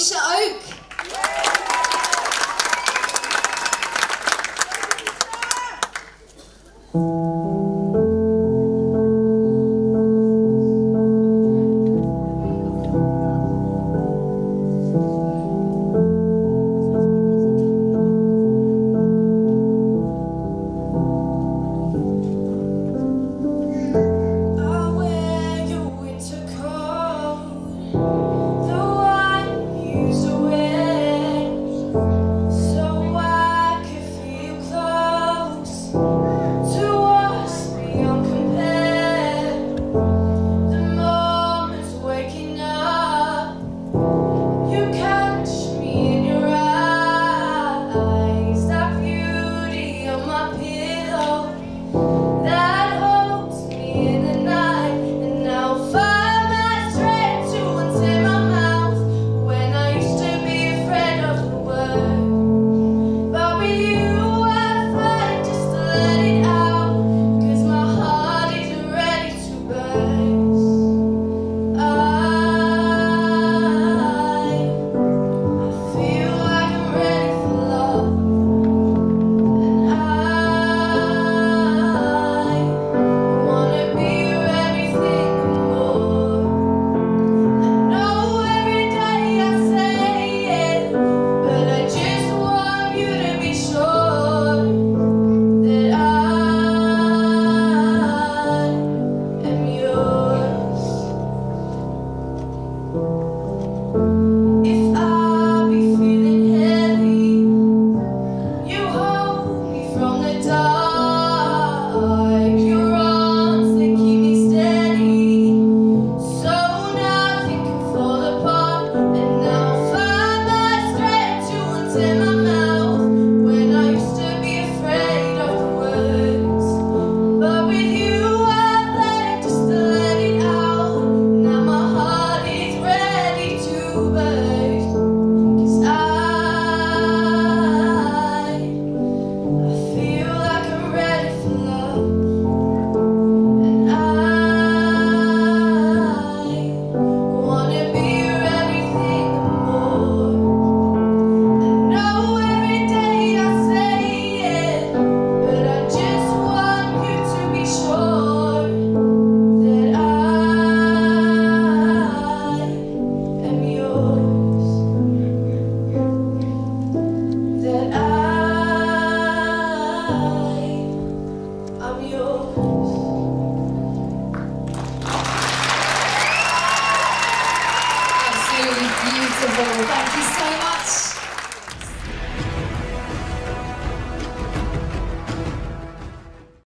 Alicia Oak. I 我们冠军。